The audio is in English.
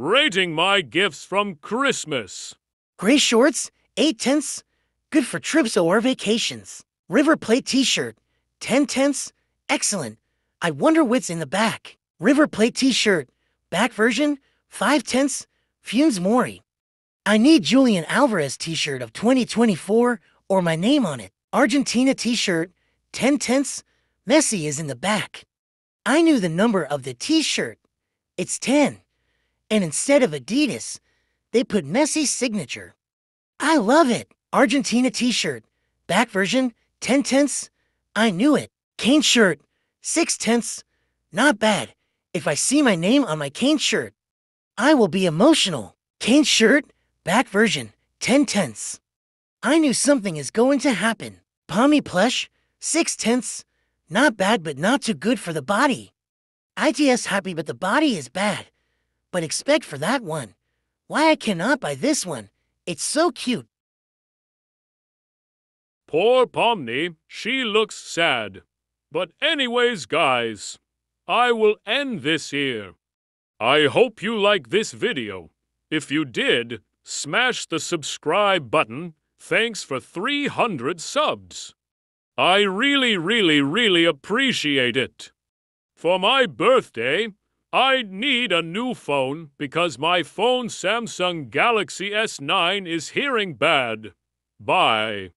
Rating my gifts from Christmas. Gray shorts, 8 tenths, good for trips or vacations. River Plate t shirt, 10 tenths, excellent. I wonder what's in the back. River Plate t shirt, back version, 5 tenths, Funes Mori. I need Julian Alvarez t shirt of 2024 or my name on it. Argentina t shirt, 10 tenths, Messi is in the back. I knew the number of the t shirt. It's 10. And instead of Adidas, they put Messi's signature. I love it. Argentina t shirt, back version, 10 tenths. I knew it. Kane shirt, 6 tenths. Not bad. If I see my name on my Kane shirt, I will be emotional. Kane shirt, back version, 10 tenths. I knew something is going to happen. Pomni plush, 6 tenths. Not bad, but not too good for the body. ITS happy, but the body is bad. But expect for that one. Why I cannot buy this one. It's so cute. Poor Pomni, she looks sad. But anyways, guys, I will end this here. I hope you like this video. If you did, smash the subscribe button. Thanks for 300 subs. I really, really, really appreciate it. For my birthday, I need a new phone because my phone Samsung Galaxy S9 is hearing bad. Bye.